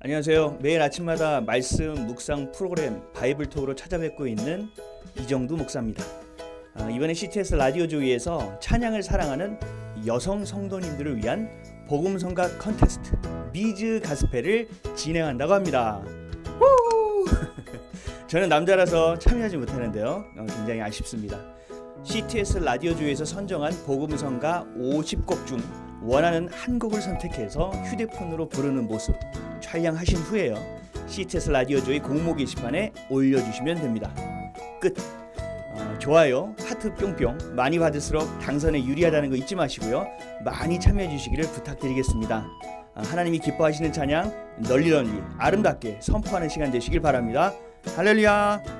안녕하세요. 매일 아침마다 말씀 묵상 프로그램 바이블톡으로 찾아뵙고 있는 이정두 목사입니다. 아, 이번에 CTS 라디오 조이에서 찬양을 사랑하는 여성 성도님들을 위한 복음 성가 콘테스트 미즈 가스펠을 진행한다고 합니다. 후! 저는 남자라서 참여하지 못하는데요. 어, 굉장히 아쉽습니다. CTS 라디오 조이에서 선정한 복음 성가 50곡 중 원하는 한 곡을 선택해서 휴대폰으로 부르는 모습 촬영하신 후에요. CTS 라디오 조이 공모 게시판에 올려주시면 됩니다. 끝. 어, 좋아요, 하트 뿅뿅 많이 받을수록 당선에 유리하다는 거 잊지 마시고요. 많이 참여해 주시기를 부탁드리겠습니다. 아, 하나님이 기뻐하시는 찬양 널리 널리 아름답게 선포하는 시간 되시길 바랍니다. 할렐루야.